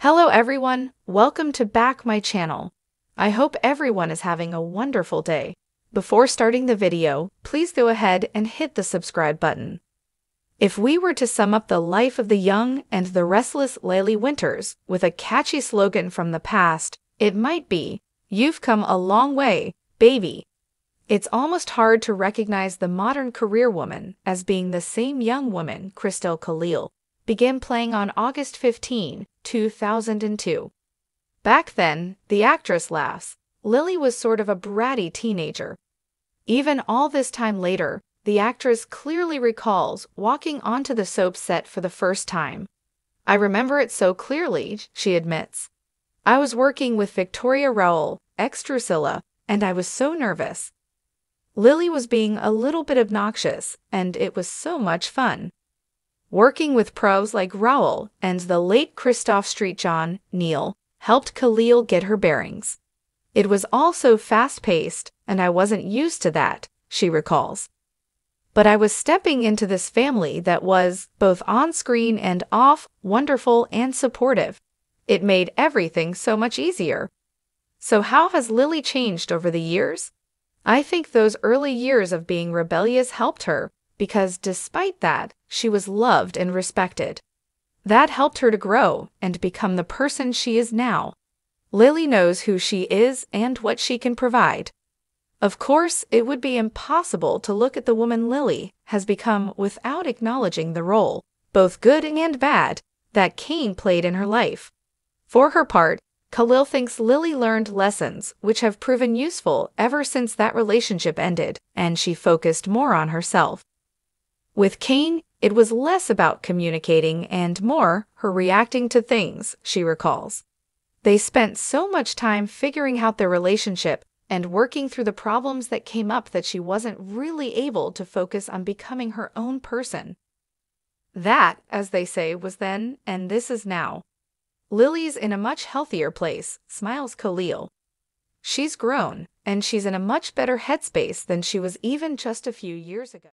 Hello everyone, welcome to back my channel. I hope everyone is having a wonderful day. Before starting the video, please go ahead and hit the subscribe button. If we were to sum up the life of the young and the restless Lily Winters with a catchy slogan from the past, it might be, You've come a long way, baby. It's almost hard to recognize the modern career woman as being the same young woman Christel Khalil began playing on August 15, 2002. Back then, the actress laughs, Lily was sort of a bratty teenager. Even all this time later, the actress clearly recalls walking onto the soap set for the first time. I remember it so clearly, she admits. I was working with Victoria Rowell, ex Drusilla, and I was so nervous. Lily was being a little bit obnoxious, and it was so much fun. Working with pros like Rowell and the late Kristoff Street John, Neil, helped Khalil get her bearings. It was all so fast-paced, and I wasn't used to that, she recalls. But I was stepping into this family that was, both on screen and off, wonderful and supportive. It made everything so much easier. So how has Lily changed over the years? I think those early years of being rebellious helped her, because despite that, she was loved and respected. That helped her to grow and become the person she is now. Lily knows who she is and what she can provide. Of course, it would be impossible to look at the woman Lily has become without acknowledging the role, both good and bad, that Cane played in her life. For her part, Khalil thinks Lily learned lessons which have proven useful ever since that relationship ended and she focused more on herself. With Cane, it was less about communicating and more her reacting to things, she recalls. They spent so much time figuring out their relationship and working through the problems that came up that she wasn't really able to focus on becoming her own person. That, as they say, was then, and this is now. Lily's in a much healthier place, smiles Khalil. She's grown, and she's in a much better headspace than she was even just a few years ago.